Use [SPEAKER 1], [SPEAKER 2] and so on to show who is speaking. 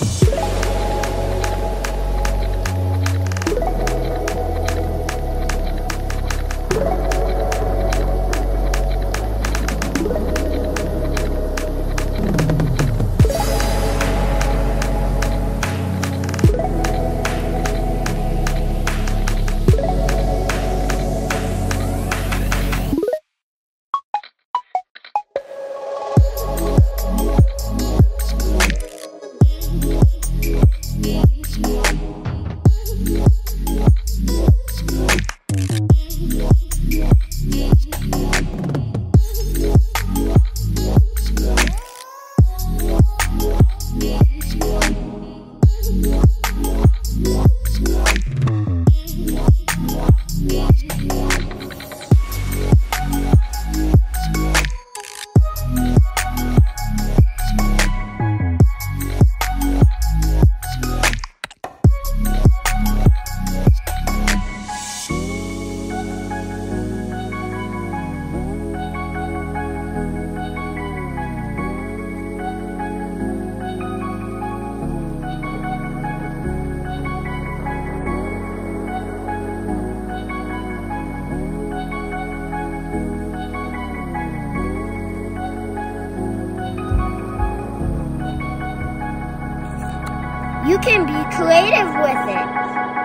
[SPEAKER 1] Bye. You can be creative with it.